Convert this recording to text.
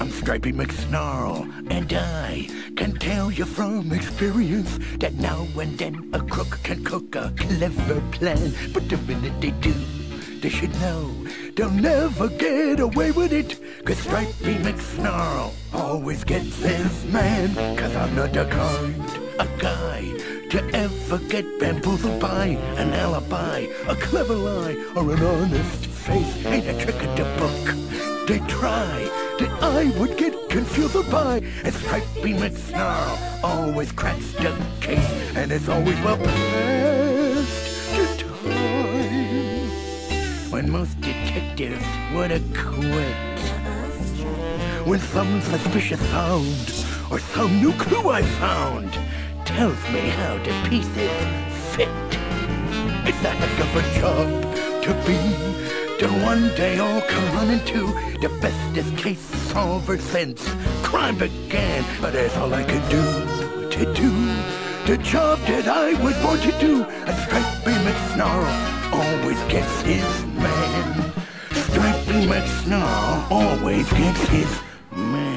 I'm Stripey McSnarl, and I can tell you from experience that now and then a crook can cook a clever plan. But the minute they do, they should know they'll never get away with it. Cause Stripey McSnarl always gets his man. Cause I'm not the kind, a guy to ever get bamboozled by an alibi, a clever lie, or an honest face. Ain't a trick of the book. They try that I would get confused by. And Stripey McSnarl always cracks the case, and it's always well past the time when most detectives would have quit. When some suspicious sound or some new clue I found tells me how the pieces fit. It's a heck of a job to be the one day I'll come running to the bestest case solver since crime began. But that's all I could do to do the job that I was born to do. A Stripey McSnarl always gets his man. Stripey McSnarl always gets his man.